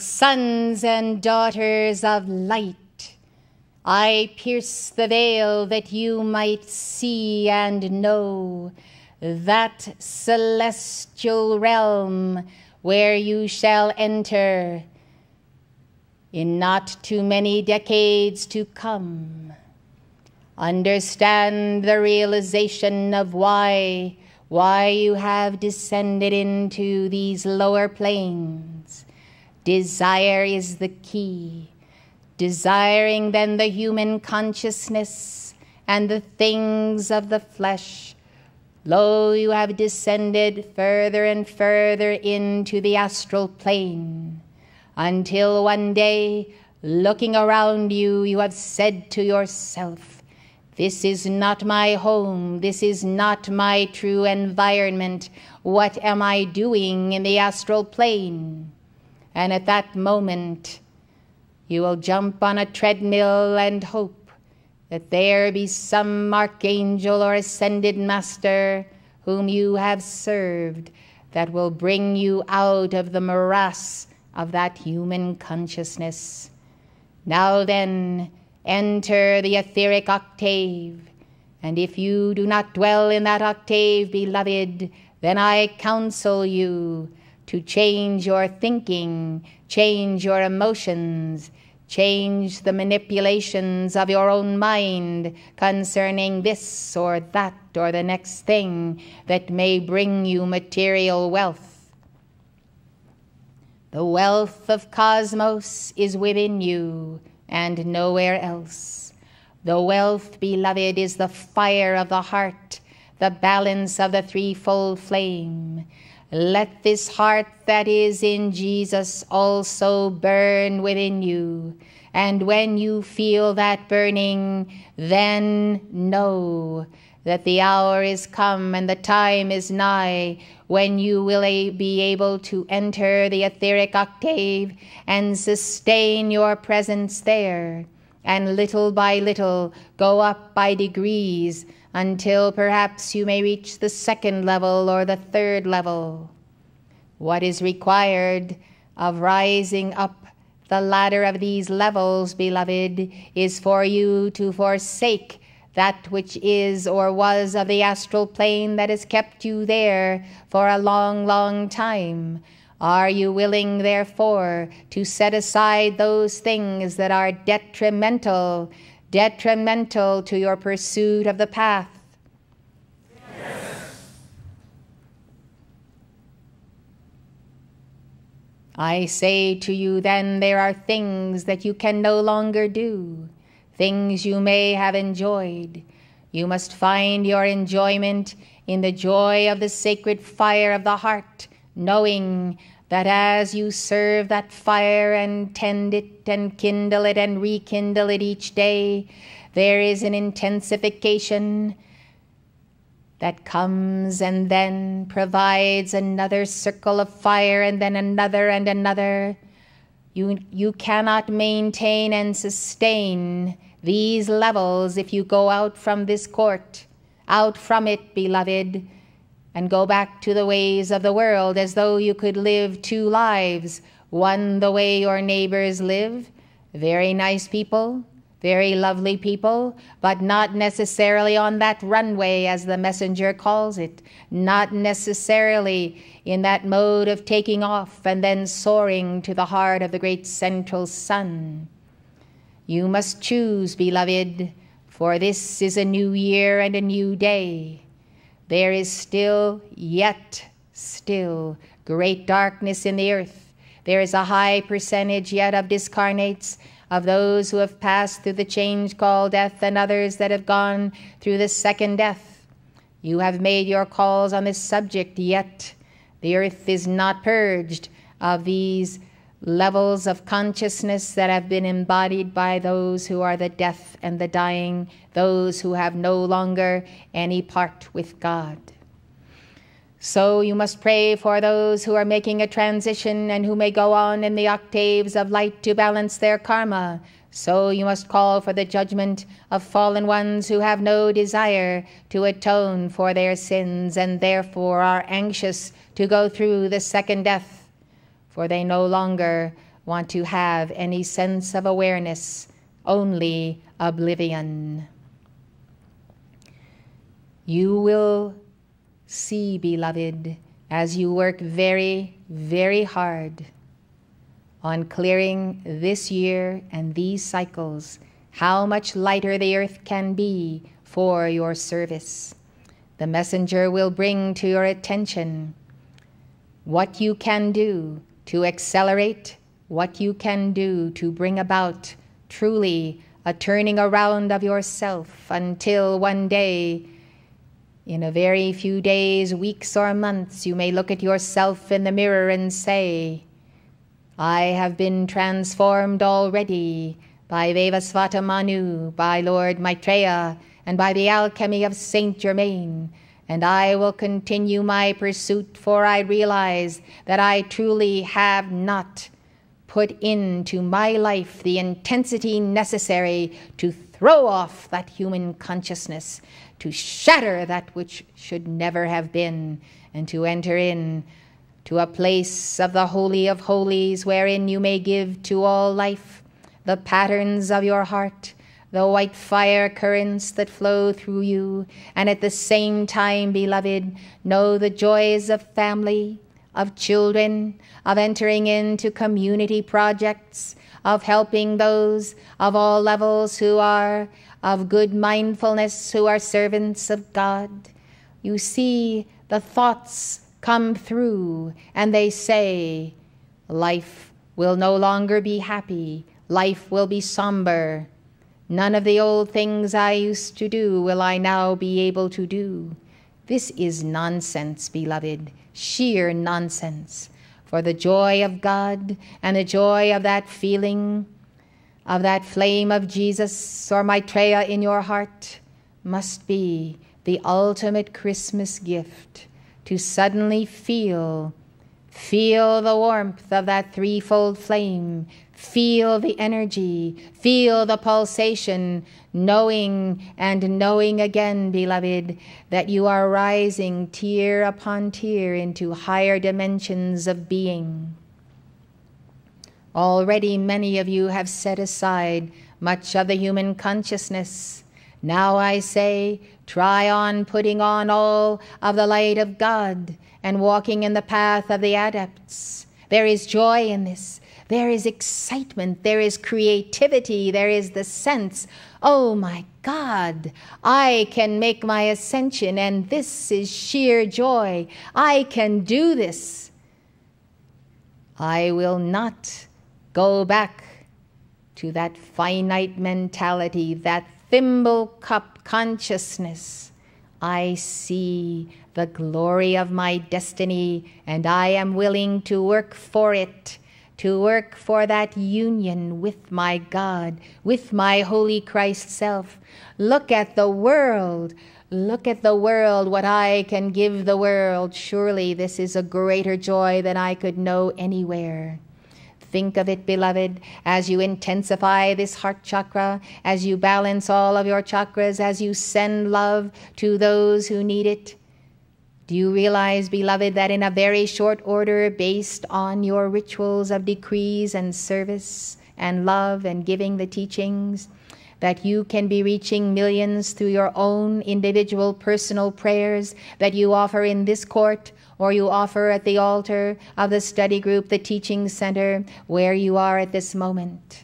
Sons and daughters of light! I pierce the veil that you might see and know that celestial realm where you shall enter in not too many decades to come. Understand the realization of why why you have descended into these lower planes. Desire is the key. Desiring then the human consciousness and the things of the flesh. Lo, you have descended further and further into the astral plane until one day, looking around you, you have said to yourself, this is not my home. This is not my true environment. What am I doing in the astral plane? And at that moment, you will jump on a treadmill and hope that there be some archangel or ascended master whom you have served that will bring you out of the morass of that human consciousness. Now then, Enter the etheric octave. And if you do not dwell in that octave, beloved, then I counsel you to change your thinking, change your emotions, change the manipulations of your own mind concerning this or that or the next thing that may bring you material wealth. The wealth of cosmos is within you and nowhere else. The wealth, beloved, is the fire of the heart, the balance of the threefold flame. Let this heart that is in Jesus also burn within you. And when you feel that burning, then know that the hour is come and the time is nigh when you will be able to enter the etheric octave and sustain your presence there, and little by little go up by degrees until perhaps you may reach the second level or the third level. What is required of rising up the ladder of these levels, beloved, is for you to forsake that which is or was of the astral plane that has kept you there for a long, long time? Are you willing, therefore, to set aside those things that are detrimental, detrimental to your pursuit of the path? I say to you, then, there are things that you can no longer do things you may have enjoyed. You must find your enjoyment in the joy of the sacred fire of the heart, knowing that as you serve that fire and tend it and kindle it and rekindle it each day, there is an intensification that comes and then provides another circle of fire and then another and another. You, you cannot maintain and sustain these levels if you go out from this court, out from it, beloved, and go back to the ways of the world as though you could live two lives one the way your neighbors live, very nice people, very lovely people, but not necessarily on that runway, as the messenger calls it, not necessarily in that mode of taking off and then soaring to the heart of the great central sun. You must choose, beloved, for this is a new year and a new day. There is still, yet, still, great darkness in the earth. There is a high percentage yet of discarnates, of those who have passed through the change called death, and others that have gone through the second death. You have made your calls on this subject, yet the earth is not purged of these levels of consciousness that have been embodied by those who are the deaf and the dying, those who have no longer any part with God. So you must pray for those who are making a transition and who may go on in the octaves of light to balance their karma. So you must call for the judgment of fallen ones who have no desire to atone for their sins and therefore are anxious to go through the second death for they no longer want to have any sense of awareness, only oblivion. You will see, beloved, as you work very, very hard on clearing this year and these cycles, how much lighter the earth can be for your service. The messenger will bring to your attention what you can do to accelerate, what you can do to bring about truly a turning around of yourself until one day, in a very few days, weeks, or months, you may look at yourself in the mirror and say, I have been transformed already by Vaivasvata Manu, by Lord Maitreya, and by the alchemy of Saint Germain. And I will continue my pursuit, for I realize that I truly have not put into my life the intensity necessary to throw off that human consciousness, to shatter that which should never have been, and to enter in to a place of the Holy of Holies wherein you may give to all life the patterns of your heart, the white fire currents that flow through you, and at the same time, beloved, know the joys of family, of children, of entering into community projects, of helping those of all levels who are of good mindfulness, who are servants of God. You see the thoughts come through and they say, Life will no longer be happy, life will be somber. None of the old things I used to do will I now be able to do. This is nonsense, beloved, sheer nonsense. For the joy of God and the joy of that feeling, of that flame of Jesus or Maitreya in your heart, must be the ultimate Christmas gift to suddenly feel feel the warmth of that threefold flame. Feel the energy. Feel the pulsation. Knowing and knowing again beloved that you are rising tier upon tier into higher dimensions of being. Already many of you have set aside much of the human consciousness. Now I say, try on putting on all of the light of God and walking in the path of the adepts. There is joy in this. There is excitement. There is creativity. There is the sense, oh my God, I can make my ascension, and this is sheer joy. I can do this. I will not go back to that finite mentality, that thimble cup consciousness, I see the glory of my destiny, and I am willing to work for it, to work for that union with my God, with my holy Christ self. Look at the world. Look at the world, what I can give the world. Surely this is a greater joy than I could know anywhere. Think of it, beloved, as you intensify this heart chakra, as you balance all of your chakras, as you send love to those who need it. Do you realize, beloved, that in a very short order, based on your rituals of decrees and service and love and giving the teachings, that you can be reaching millions through your own individual personal prayers that you offer in this court or you offer at the altar of the study group, the teaching center, where you are at this moment.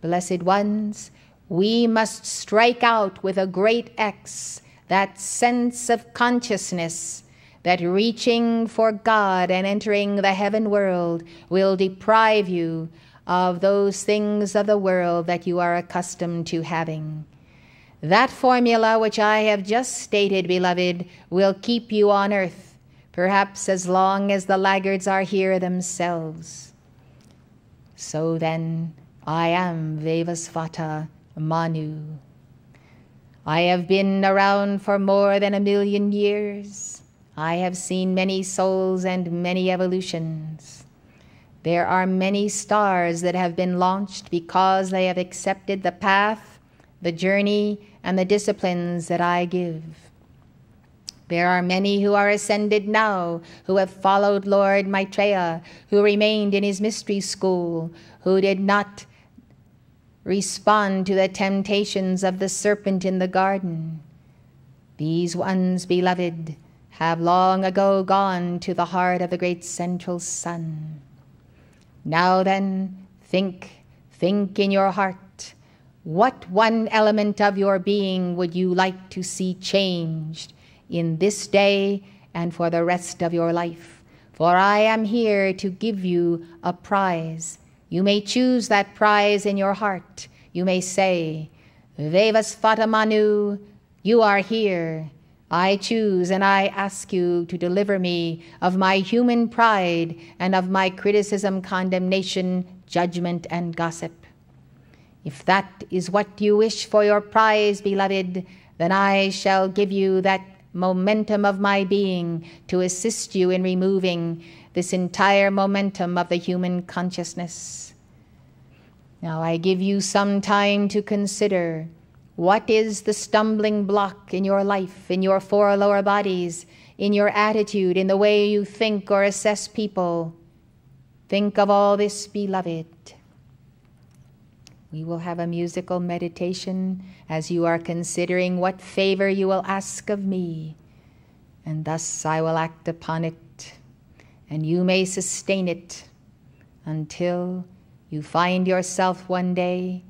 Blessed ones, we must strike out with a great X that sense of consciousness that reaching for God and entering the heaven world will deprive you of those things of the world that you are accustomed to having. That formula which I have just stated, beloved, will keep you on earth, perhaps as long as the laggards are here themselves. So then, I am Vaivasvata Manu. I have been around for more than a million years. I have seen many souls and many evolutions. There are many stars that have been launched because they have accepted the path, the journey, and the disciplines that I give. There are many who are ascended now, who have followed Lord Maitreya, who remained in his mystery school, who did not respond to the temptations of the serpent in the garden. These ones, beloved, have long ago gone to the heart of the great central sun. Now then, think, think in your heart. What one element of your being would you like to see changed in this day and for the rest of your life? For I am here to give you a prize. You may choose that prize in your heart. You may say, Vaivasvata Manu, you are here. I choose and I ask you to deliver me of my human pride and of my criticism, condemnation, judgment, and gossip. If that is what you wish for your prize, beloved, then I shall give you that momentum of my being to assist you in removing this entire momentum of the human consciousness. Now I give you some time to consider what is the stumbling block in your life, in your four lower bodies, in your attitude, in the way you think or assess people? Think of all this, beloved. We will have a musical meditation as you are considering what favor you will ask of me, and thus I will act upon it, and you may sustain it until you find yourself one day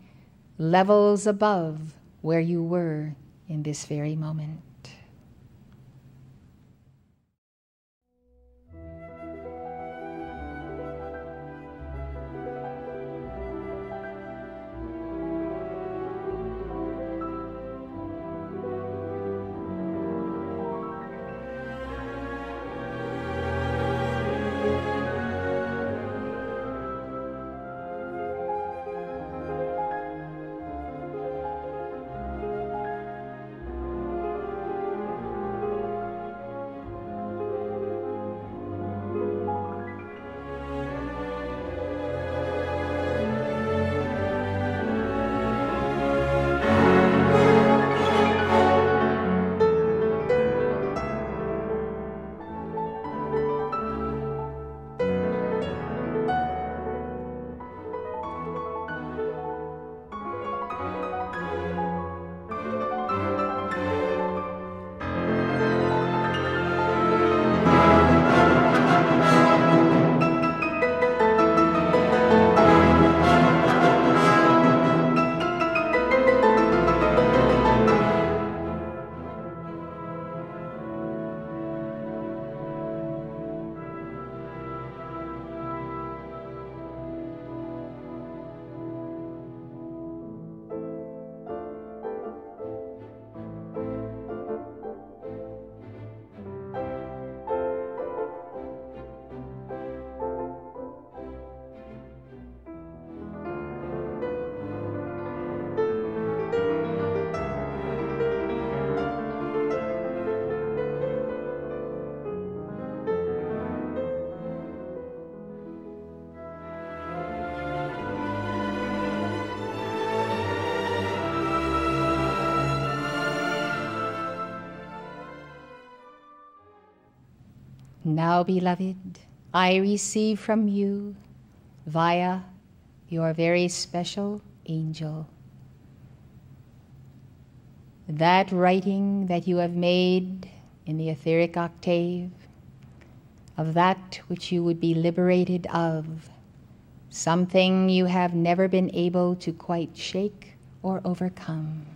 levels above where you were in this very moment. Now, beloved, I receive from you via your very special angel that writing that you have made in the etheric octave of that which you would be liberated of, something you have never been able to quite shake or overcome.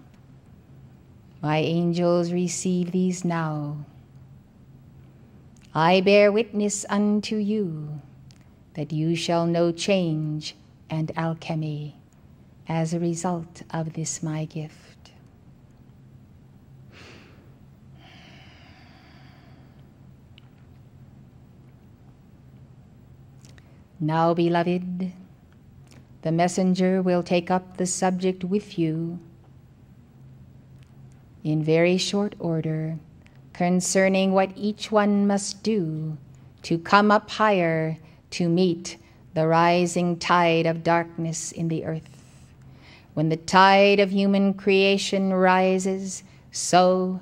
My angels receive these now I bear witness unto you that you shall know change and alchemy as a result of this my gift. Now, beloved, the messenger will take up the subject with you in very short order concerning what each one must do to come up higher to meet the rising tide of darkness in the earth. When the tide of human creation rises, so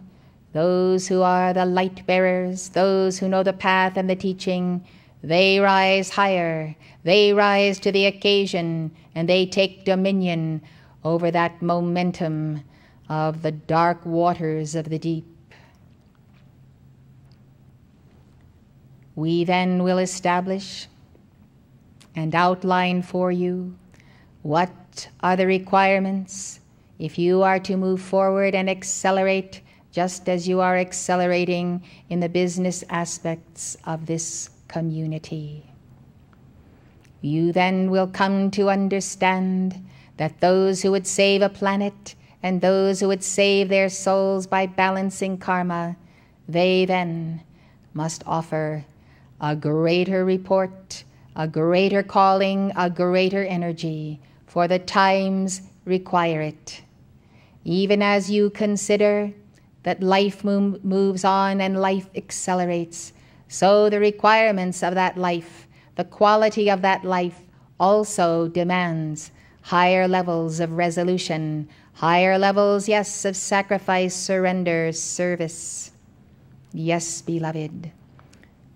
those who are the light bearers, those who know the path and the teaching, they rise higher, they rise to the occasion, and they take dominion over that momentum of the dark waters of the deep. We then will establish and outline for you what are the requirements if you are to move forward and accelerate just as you are accelerating in the business aspects of this community. You then will come to understand that those who would save a planet and those who would save their souls by balancing karma, they then must offer a greater report, a greater calling, a greater energy, for the times require it. Even as you consider that life moves on and life accelerates, so the requirements of that life, the quality of that life, also demands higher levels of resolution, higher levels, yes, of sacrifice, surrender, service. Yes, beloved,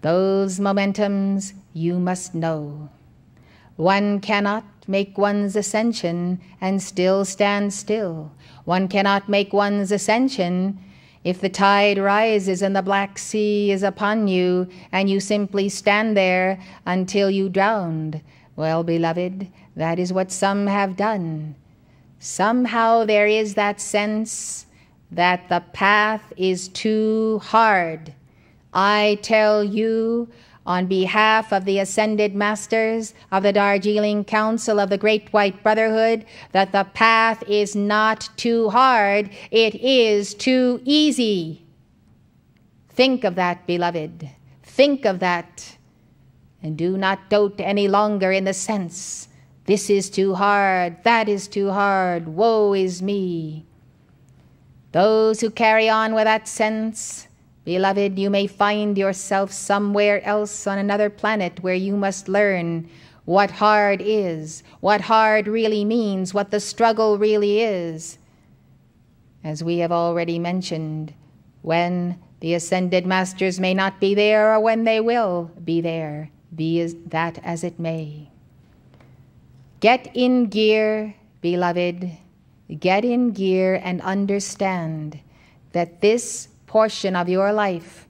those momentums you must know. One cannot make one's ascension and still stand still. One cannot make one's ascension if the tide rises and the Black Sea is upon you and you simply stand there until you drowned. Well, beloved, that is what some have done. Somehow there is that sense that the path is too hard. I tell you, on behalf of the ascended masters of the Darjeeling Council of the Great White Brotherhood, that the path is not too hard, it is too easy. Think of that, beloved. Think of that. And do not dote any longer in the sense this is too hard, that is too hard, woe is me. Those who carry on with that sense, beloved, you may find yourself somewhere else on another planet where you must learn what hard is, what hard really means, what the struggle really is. As we have already mentioned, when the ascended masters may not be there or when they will be there, be that as it may. Get in gear, beloved. Get in gear and understand that this portion of your life,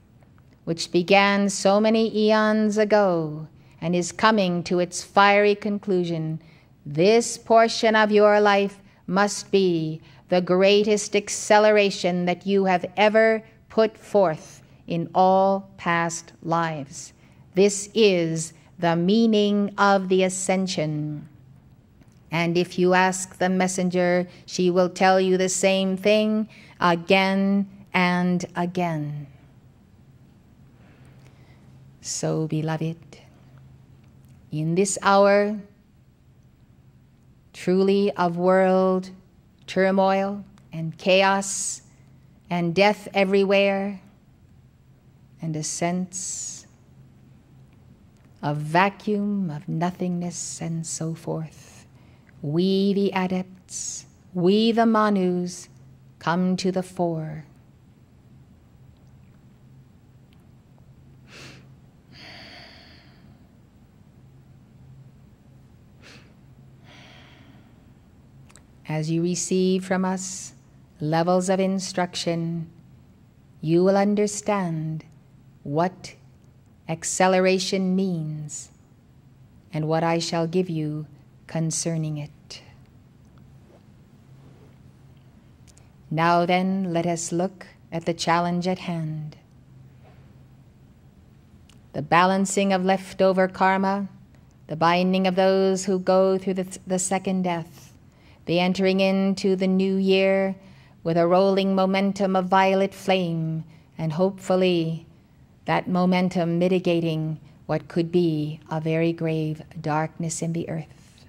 which began so many eons ago and is coming to its fiery conclusion, this portion of your life must be the greatest acceleration that you have ever put forth in all past lives. This is the meaning of the ascension. And if you ask the messenger, she will tell you the same thing again and again. So, beloved, in this hour, truly of world turmoil and chaos and death everywhere, and a sense of vacuum, of nothingness, and so forth we, the adepts, we, the Manus, come to the fore. As you receive from us levels of instruction, you will understand what acceleration means and what I shall give you concerning it. Now then, let us look at the challenge at hand. The balancing of leftover karma, the binding of those who go through the, the second death, the entering into the new year with a rolling momentum of violet flame, and hopefully that momentum mitigating what could be a very grave darkness in the earth.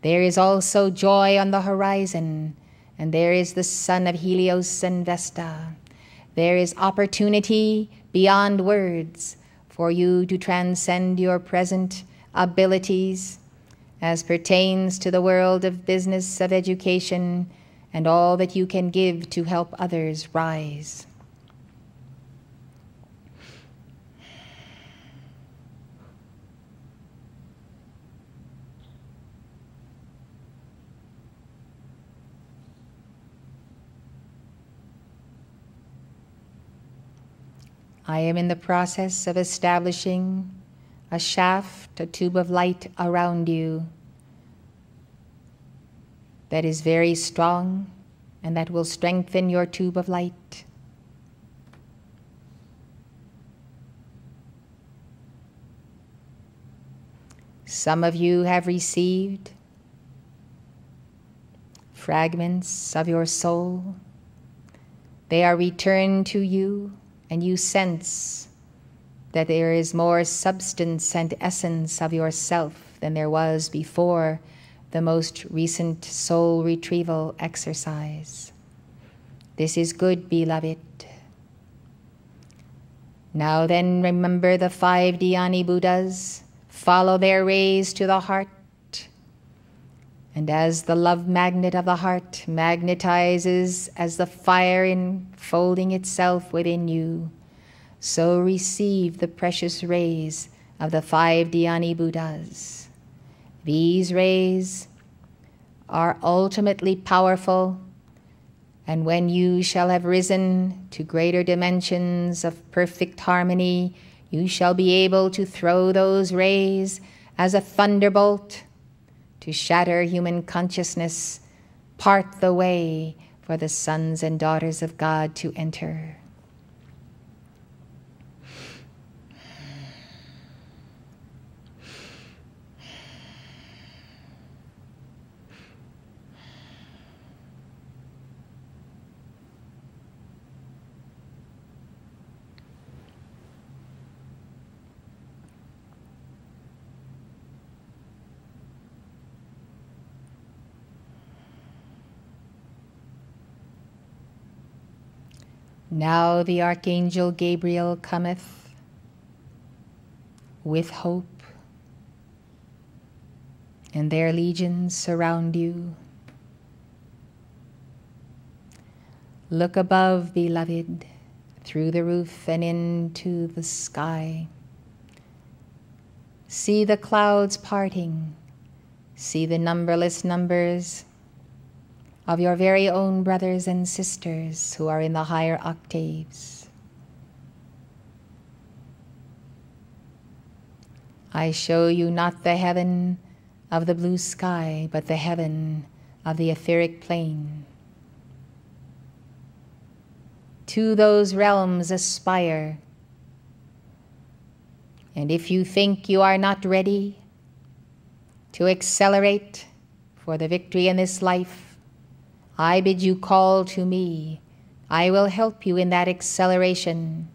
There is also joy on the horizon, and there is the sun of Helios and Vesta. There is opportunity beyond words for you to transcend your present abilities as pertains to the world of business, of education, and all that you can give to help others rise. I am in the process of establishing a shaft, a tube of light around you that is very strong and that will strengthen your tube of light. Some of you have received fragments of your soul. They are returned to you, and you sense that there is more substance and essence of yourself than there was before the most recent soul retrieval exercise. This is good, beloved. Now then, remember the five Dhyani Buddhas, follow their rays to the heart. And as the love magnet of the heart magnetizes as the fire enfolding itself within you, so receive the precious rays of the five Dhyani Buddhas. These rays are ultimately powerful, and when you shall have risen to greater dimensions of perfect harmony, you shall be able to throw those rays as a thunderbolt to shatter human consciousness, part the way for the sons and daughters of God to enter. Now the Archangel Gabriel cometh with hope, and their legions surround you. Look above, beloved, through the roof and into the sky. See the clouds parting, see the numberless numbers of your very own brothers and sisters who are in the higher octaves. I show you not the heaven of the blue sky, but the heaven of the etheric plane. To those realms aspire. And if you think you are not ready to accelerate for the victory in this life, I bid you call to me. I will help you in that acceleration.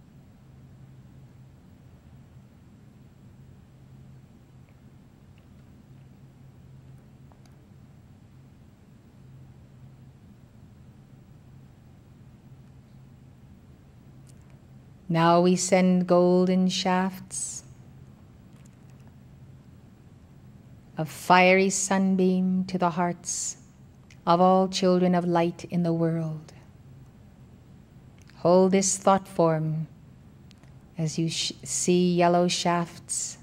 Now we send golden shafts of fiery sunbeam to the hearts of all children of light in the world. Hold this thought form as you sh- see yellow shafts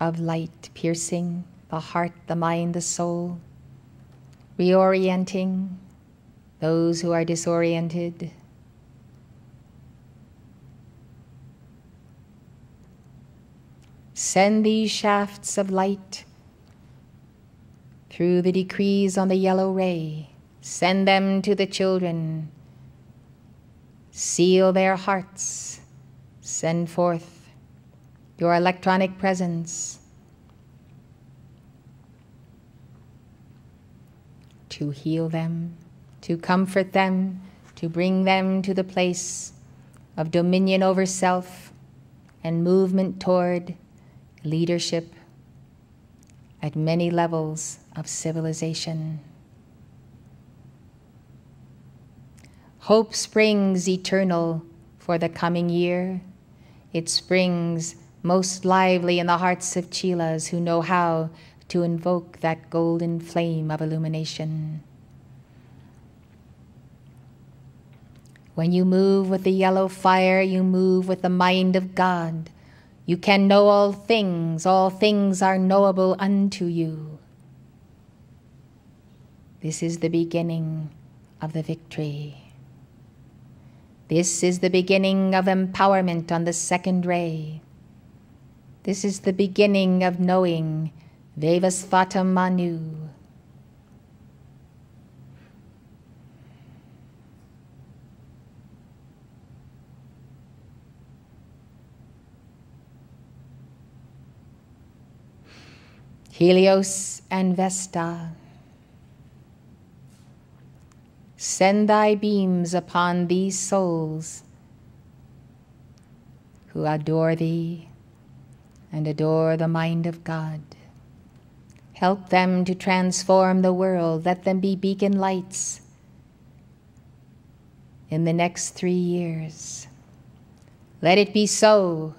of light piercing the heart, the mind, the soul, reorienting those who are disoriented. Send these shafts of light through the decrees on the yellow ray. Send them to the children. Seal their hearts. Send forth your electronic presence to heal them, to comfort them, to bring them to the place of dominion over self and movement toward leadership at many levels of civilization. Hope springs eternal for the coming year. It springs most lively in the hearts of chelas who know how to invoke that golden flame of illumination. When you move with the yellow fire, you move with the mind of God you can know all things, all things are knowable unto you. This is the beginning of the victory. This is the beginning of empowerment on the second ray. This is the beginning of knowing Vaivasvata Manu. Helios and Vesta. Send thy beams upon these souls who adore thee and adore the mind of God. Help them to transform the world. Let them be beacon lights in the next three years. Let it be so.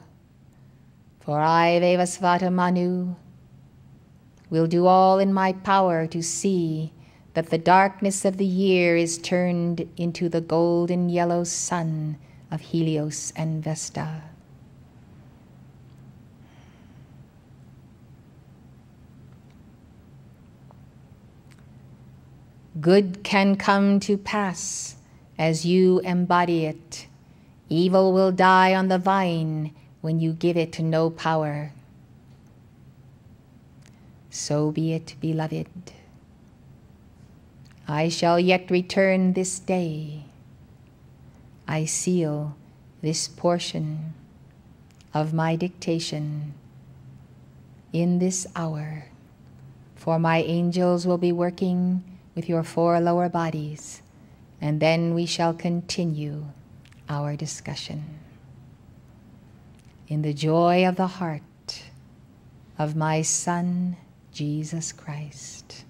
For I, Vaivasvata Manu, will do all in my power to see that the darkness of the year is turned into the golden yellow sun of Helios and Vesta. Good can come to pass as you embody it. Evil will die on the vine when you give it no power. So be it, beloved. I shall yet return this day. I seal this portion of my dictation in this hour, for my angels will be working with your four lower bodies, and then we shall continue our discussion. In the joy of the heart of my Son, Jesus Christ.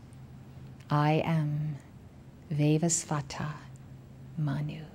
I am Vaivasvata Manu.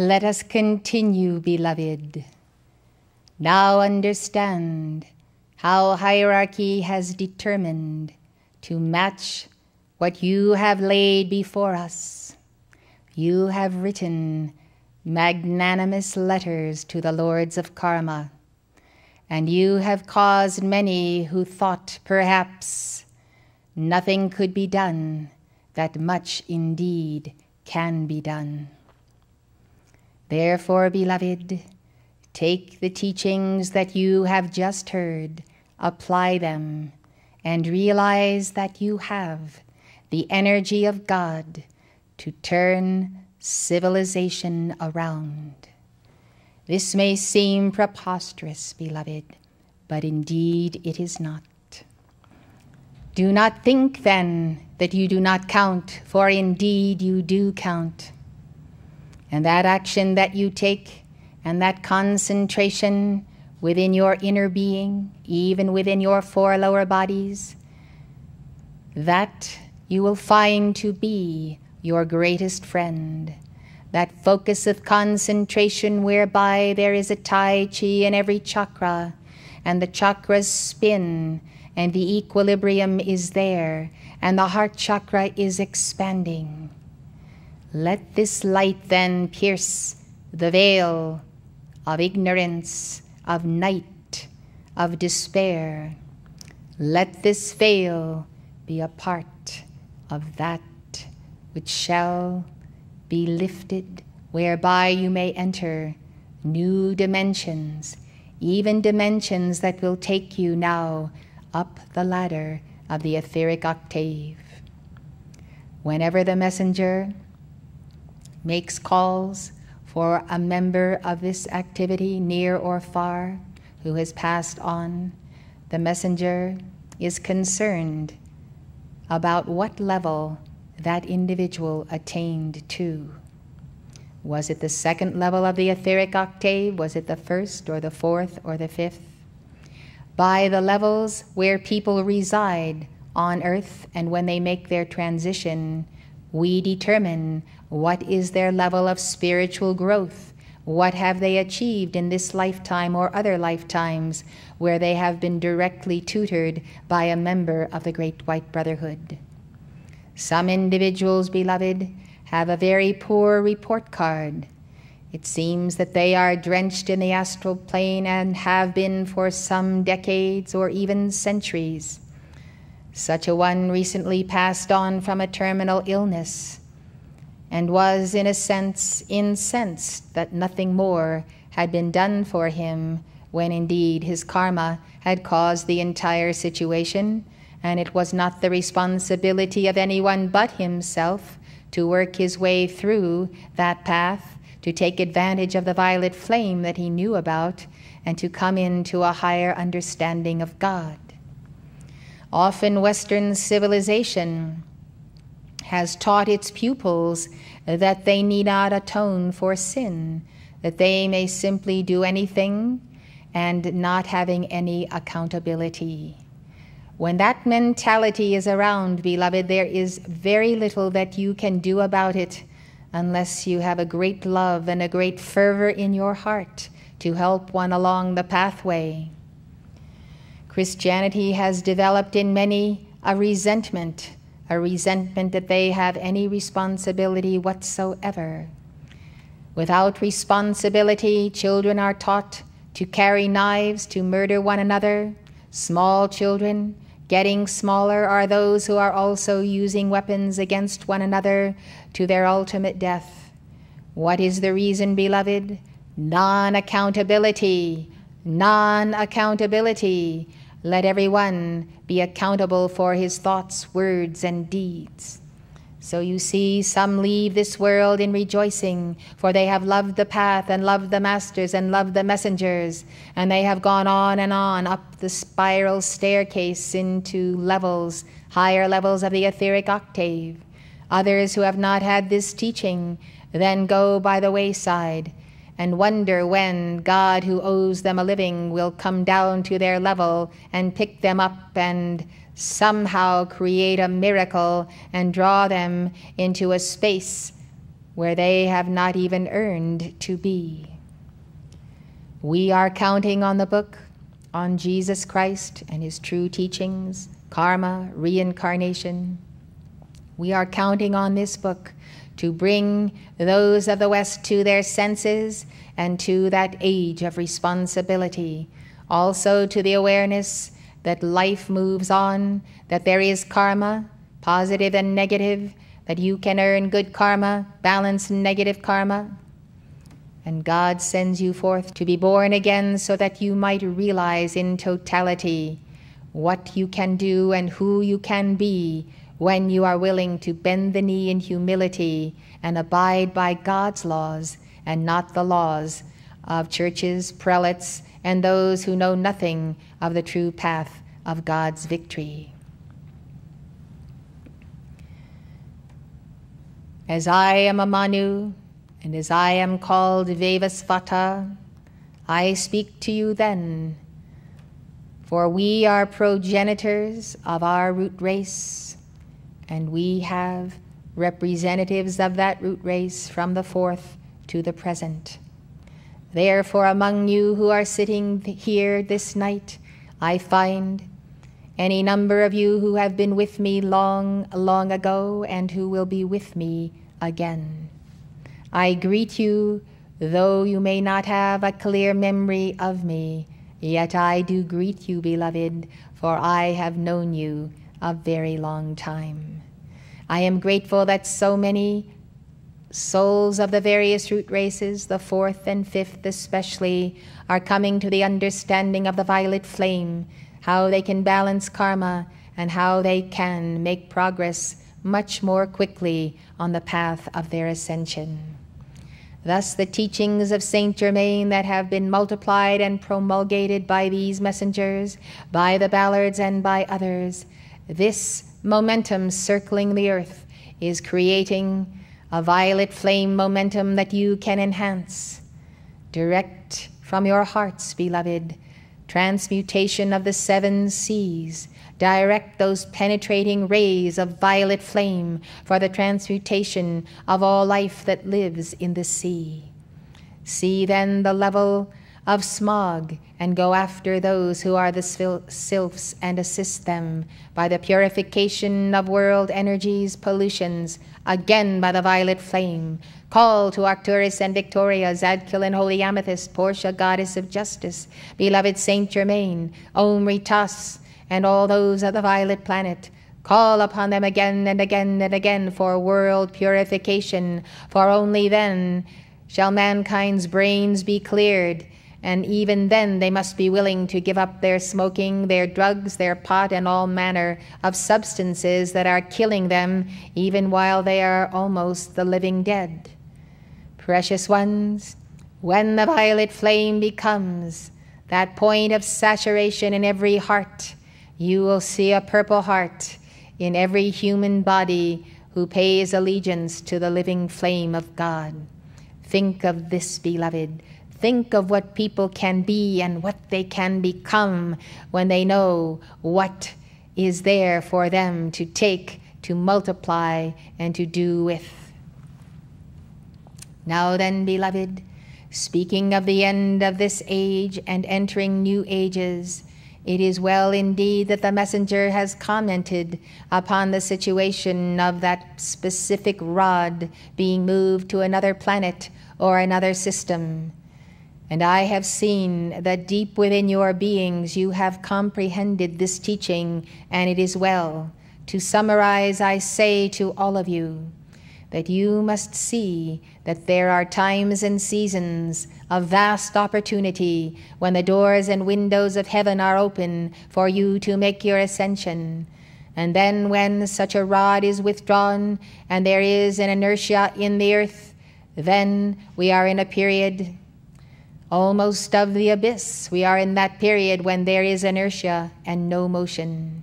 Let us continue, beloved. Now understand how hierarchy has determined to match what you have laid before us. You have written magnanimous letters to the lords of karma, and you have caused many who thought perhaps nothing could be done, that much indeed can be done. Therefore, beloved, take the teachings that you have just heard, apply them, and realize that you have the energy of God to turn civilization around. This may seem preposterous, beloved, but indeed it is not. Do not think then that you do not count, for indeed you do count. And that action that you take and that concentration within your inner being, even within your four lower bodies, that you will find to be your greatest friend. That focus of concentration whereby there is a Tai Chi in every chakra, and the chakras spin, and the equilibrium is there, and the heart chakra is expanding. Let this light then pierce the veil of ignorance, of night, of despair. Let this veil be a part of that which shall be lifted, whereby you may enter new dimensions, even dimensions that will take you now up the ladder of the etheric octave. Whenever the messenger makes calls for a member of this activity, near or far, who has passed on, the messenger is concerned about what level that individual attained to. Was it the second level of the etheric octave? Was it the first or the fourth or the fifth? By the levels where people reside on earth and when they make their transition, we determine what is their level of spiritual growth. What have they achieved in this lifetime or other lifetimes where they have been directly tutored by a member of the Great White Brotherhood? Some individuals, beloved, have a very poor report card. It seems that they are drenched in the astral plane and have been for some decades or even centuries. Such a one recently passed on from a terminal illness and was, in a sense, incensed that nothing more had been done for him when indeed his karma had caused the entire situation, and it was not the responsibility of anyone but himself to work his way through that path, to take advantage of the violet flame that he knew about, and to come into a higher understanding of God. Often, Western civilization has taught its pupils that they need not atone for sin, that they may simply do anything and not having any accountability. When that mentality is around, beloved, there is very little that you can do about it unless you have a great love and a great fervor in your heart to help one along the pathway. Christianity has developed in many a resentment, a resentment that they have any responsibility whatsoever. Without responsibility, children are taught to carry knives to murder one another. Small children, getting smaller, are those who are also using weapons against one another to their ultimate death. What is the reason, beloved? Non accountability. Non accountability. Let everyone be accountable for his thoughts, words, and deeds. So you see, some leave this world in rejoicing, for they have loved the path and loved the masters and loved the messengers, and they have gone on and on up the spiral staircase into levels, higher levels of the etheric octave. Others who have not had this teaching then go by the wayside and wonder when God, who owes them a living, will come down to their level and pick them up and somehow create a miracle and draw them into a space where they have not even earned to be. We are counting on the book, on Jesus Christ and his true teachings, karma, reincarnation. We are counting on this book to bring those of the West to their senses and to that age of responsibility, also to the awareness that life moves on, that there is karma, positive and negative, that you can earn good karma, balance negative karma. And God sends you forth to be born again so that you might realize in totality what you can do and who you can be when you are willing to bend the knee in humility and abide by God's laws and not the laws of churches, prelates, and those who know nothing of the true path of God's victory. As I am a Manu, and as I am called Vaivasvata, I speak to you then, for we are progenitors of our root race and we have representatives of that root race from the fourth to the present. Therefore, among you who are sitting here this night, I find any number of you who have been with me long, long ago and who will be with me again. I greet you, though you may not have a clear memory of me, yet I do greet you, beloved, for I have known you a very long time. I am grateful that so many souls of the various root races, the fourth and fifth especially, are coming to the understanding of the violet flame, how they can balance karma, and how they can make progress much more quickly on the path of their ascension. Thus, the teachings of Saint Germain that have been multiplied and promulgated by these messengers, by the Ballards, and by others, this momentum circling the earth is creating a violet flame momentum that you can enhance. Direct from your hearts, beloved, transmutation of the seven seas. Direct those penetrating rays of violet flame for the transmutation of all life that lives in the sea. See then the level of smog and go after those who are the sylphs and assist them by the purification of world energies, pollutions, again by the violet flame. Call to Arcturus and Victoria, Zadkiel and Holy Amethyst, Portia, Goddess of Justice, beloved Saint Germain, Omritas, and all those of the violet planet. Call upon them again and again and again for world purification, for only then shall mankind's brains be cleared and even then they must be willing to give up their smoking, their drugs, their pot, and all manner of substances that are killing them, even while they are almost the living dead. Precious ones, when the violet flame becomes that point of saturation in every heart, you will see a purple heart in every human body who pays allegiance to the living flame of God. Think of this, beloved think of what people can be and what they can become when they know what is there for them to take, to multiply, and to do with. Now then, beloved, speaking of the end of this age and entering new ages, it is well indeed that the messenger has commented upon the situation of that specific rod being moved to another planet or another system. And I have seen that deep within your beings you have comprehended this teaching, and it is well. To summarize, I say to all of you that you must see that there are times and seasons of vast opportunity when the doors and windows of heaven are open for you to make your ascension. And then, when such a rod is withdrawn and there is an inertia in the earth, then we are in a period almost of the abyss. We are in that period when there is inertia and no motion.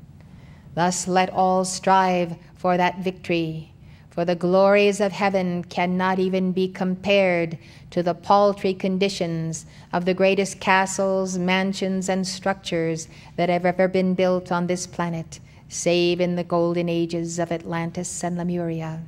Thus let all strive for that victory, for the glories of heaven cannot even be compared to the paltry conditions of the greatest castles, mansions, and structures that have ever been built on this planet, save in the golden ages of Atlantis and Lemuria.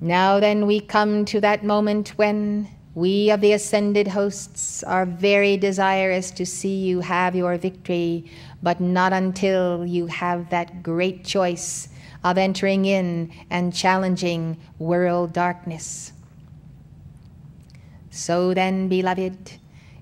Now then, we come to that moment when we of the ascended hosts are very desirous to see you have your victory, but not until you have that great choice of entering in and challenging world darkness. So then, beloved,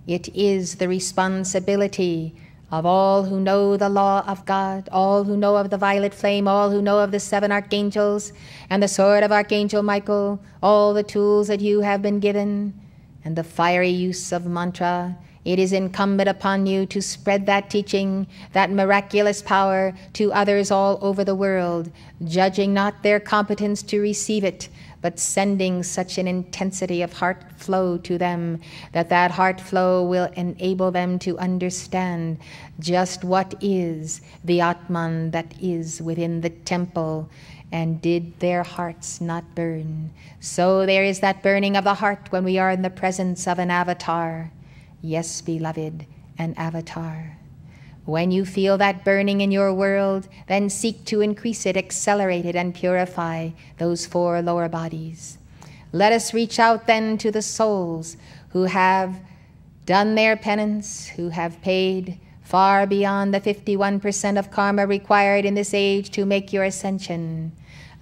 it is the responsibility of all who know the law of God, all who know of the violet flame, all who know of the seven archangels and the sword of Archangel Michael, all the tools that you have been given, and the fiery use of mantra. It is incumbent upon you to spread that teaching, that miraculous power, to others all over the world, judging not their competence to receive it, but sending such an intensity of heart flow to them that that heart flow will enable them to understand just what is the Atman that is within the temple. And did their hearts not burn? So there is that burning of the heart when we are in the presence of an avatar. Yes, beloved, an avatar. When you feel that burning in your world, then seek to increase it, accelerate it, and purify those four lower bodies. Let us reach out then to the souls who have done their penance, who have paid far beyond the 51% of karma required in this age to make your ascension.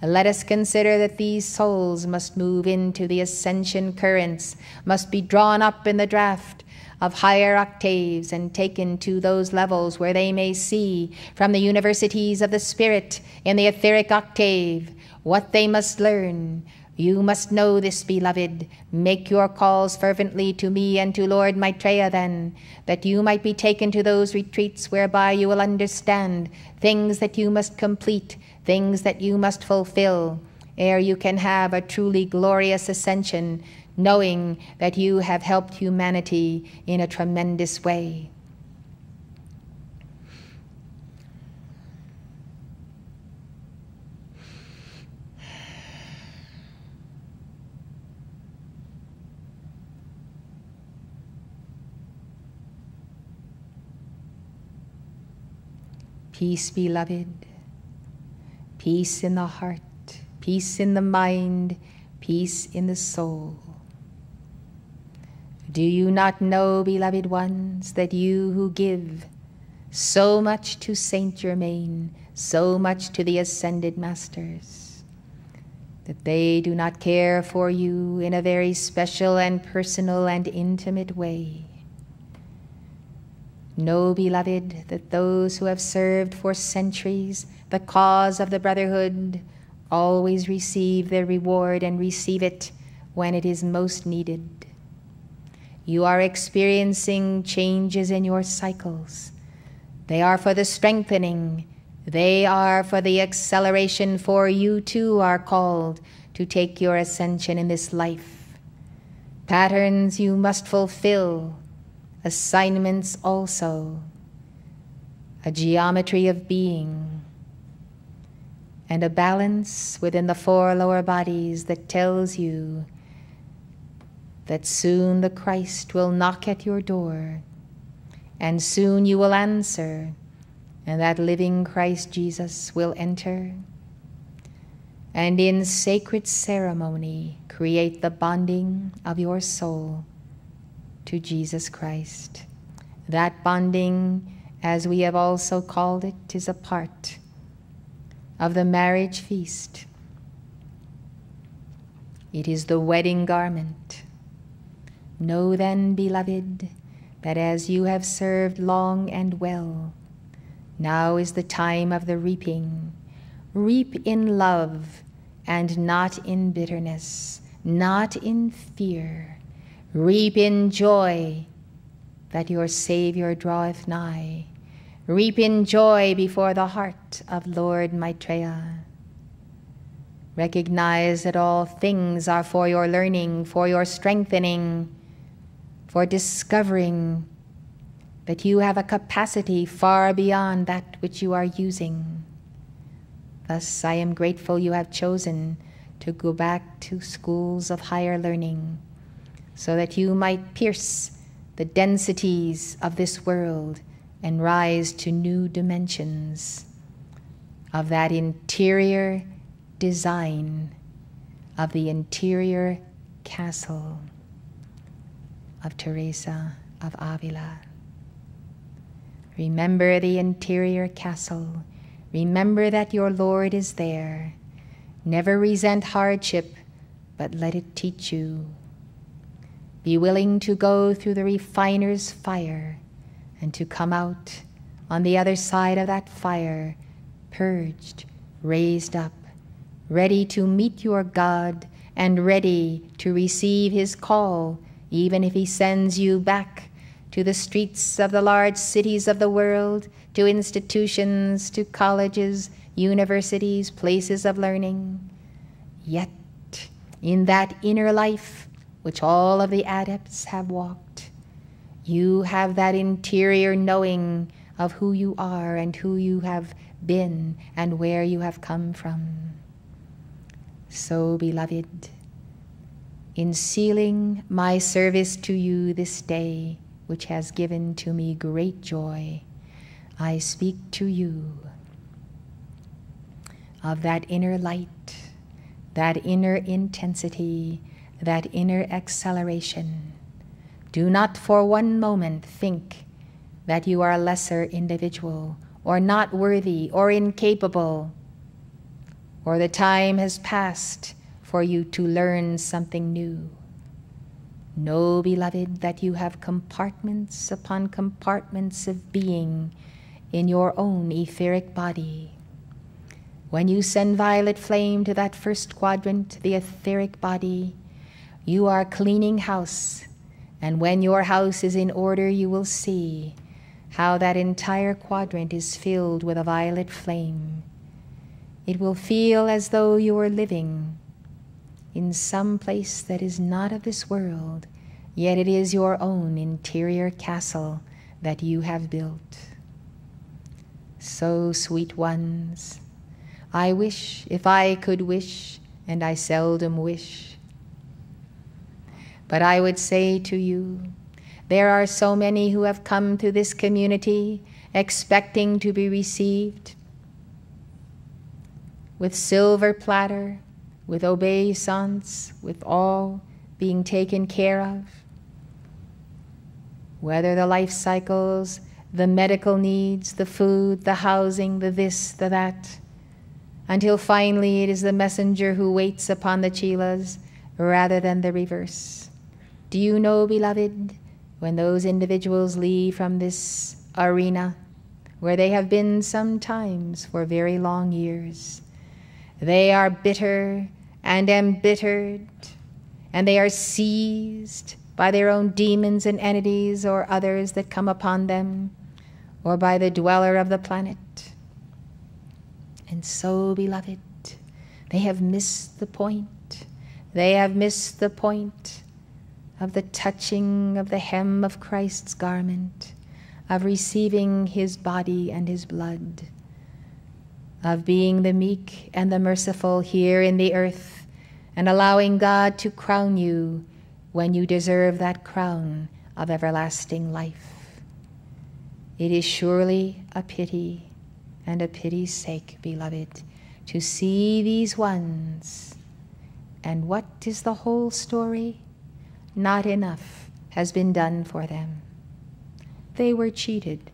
Let us consider that these souls must move into the ascension currents, must be drawn up in the draft, of higher octaves and taken to those levels where they may see from the universities of the Spirit in the etheric octave what they must learn. You must know this, beloved. Make your calls fervently to me and to Lord Maitreya, then, that you might be taken to those retreats whereby you will understand things that you must complete, things that you must fulfill, ere you can have a truly glorious ascension knowing that you have helped humanity in a tremendous way. Peace, beloved, peace in the heart, peace in the mind, peace in the soul. Do you not know, beloved ones, that you who give so much to Saint Germain, so much to the ascended masters, that they do not care for you in a very special and personal and intimate way? Know, beloved, that those who have served for centuries the cause of the Brotherhood always receive their reward and receive it when it is most needed. You are experiencing changes in your cycles. They are for the strengthening, they are for the acceleration, for you too are called to take your ascension in this life. Patterns you must fulfill, assignments also, a geometry of being, and a balance within the four lower bodies that tells you that soon the Christ will knock at your door, and soon you will answer, and that living Christ Jesus will enter, and in sacred ceremony create the bonding of your soul to Jesus Christ. That bonding, as we have also called it, is a part of the marriage feast. It is the wedding garment Know then, beloved, that as you have served long and well, now is the time of the reaping. Reap in love and not in bitterness, not in fear. Reap in joy that your Savior draweth nigh. Reap in joy before the heart of Lord Maitreya. Recognize that all things are for your learning, for your strengthening for discovering that you have a capacity far beyond that which you are using. Thus, I am grateful you have chosen to go back to schools of higher learning so that you might pierce the densities of this world and rise to new dimensions of that interior design of the interior castle of Teresa of Avila. Remember the interior castle. Remember that your Lord is there. Never resent hardship, but let it teach you. Be willing to go through the refiner's fire and to come out on the other side of that fire, purged, raised up, ready to meet your God and ready to receive his call, even if he sends you back to the streets of the large cities of the world, to institutions, to colleges, universities, places of learning. Yet, in that inner life which all of the adepts have walked, you have that interior knowing of who you are and who you have been and where you have come from. So, beloved, in sealing my service to you this day, which has given to me great joy, I speak to you of that inner light, that inner intensity, that inner acceleration. Do not for one moment think that you are a lesser individual or not worthy or incapable, or the time has passed for you to learn something new. Know, beloved, that you have compartments upon compartments of being in your own etheric body. When you send violet flame to that first quadrant, the etheric body, you are cleaning house. And when your house is in order, you will see how that entire quadrant is filled with a violet flame. It will feel as though you were living in some place that is not of this world, yet it is your own interior castle that you have built. So, sweet ones, I wish if I could wish, and I seldom wish. But I would say to you, there are so many who have come to this community expecting to be received with silver platter with obeisance, with all being taken care of. Whether the life cycles, the medical needs, the food, the housing, the this, the that, until finally it is the messenger who waits upon the chelas rather than the reverse. Do you know, beloved, when those individuals leave from this arena, where they have been sometimes for very long years, they are bitter and embittered, and they are seized by their own demons and entities or others that come upon them, or by the dweller of the planet. And so, beloved, they have missed the point. They have missed the point of the touching of the hem of Christ's garment, of receiving his body and his blood of being the meek and the merciful here in the earth and allowing God to crown you when you deserve that crown of everlasting life. It is surely a pity and a pity's sake, beloved, to see these ones. And what is the whole story? Not enough has been done for them. They were cheated.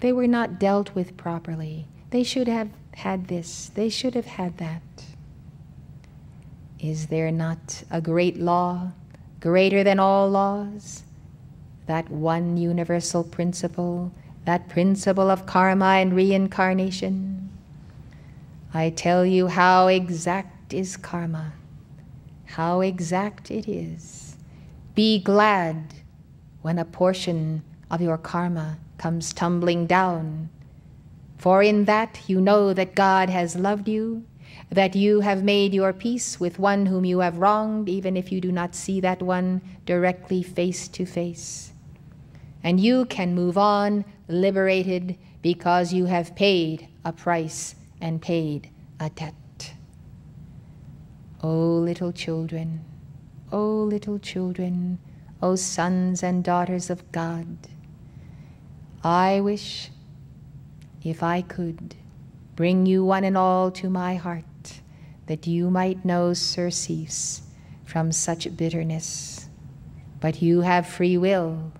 They were not dealt with properly. They should have had this, they should have had that. Is there not a great law, greater than all laws? That one universal principle, that principle of karma and reincarnation? I tell you how exact is karma, how exact it is. Be glad when a portion of your karma comes tumbling down for in that you know that God has loved you, that you have made your peace with one whom you have wronged, even if you do not see that one directly face to face. And you can move on liberated because you have paid a price and paid a debt. O little children, O little children, O sons and daughters of God, I wish if I could bring you one and all to my heart, that you might know surcease from such bitterness. But you have free will,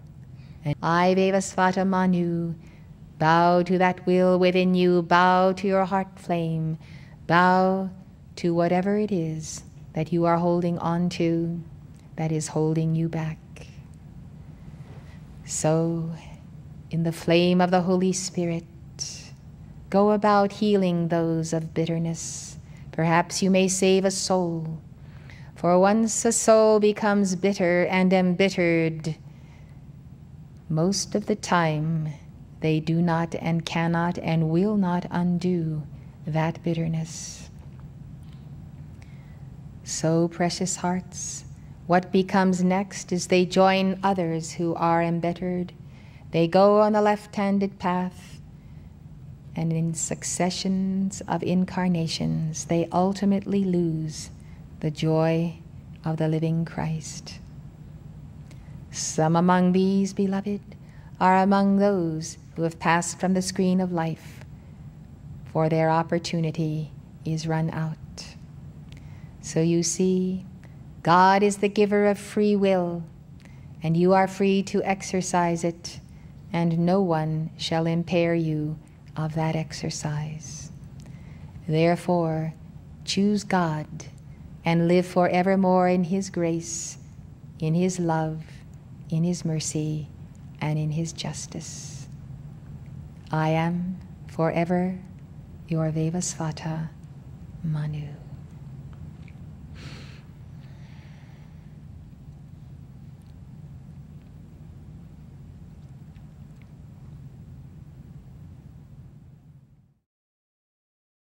and I, Vaivasvata Manu, bow to that will within you, bow to your heart flame, bow to whatever it is that you are holding on to that is holding you back. So, in the flame of the Holy Spirit, go about healing those of bitterness. Perhaps you may save a soul. For once a soul becomes bitter and embittered, most of the time they do not and cannot and will not undo that bitterness. So, precious hearts, what becomes next is they join others who are embittered. They go on the left handed path, and in successions of incarnations, they ultimately lose the joy of the living Christ. Some among these, beloved, are among those who have passed from the screen of life, for their opportunity is run out. So you see, God is the giver of free will, and you are free to exercise it, and no one shall impair you of that exercise. Therefore, choose God and live forevermore in His grace, in His love, in His mercy, and in His justice. I am forever your Vaivasvata Manu.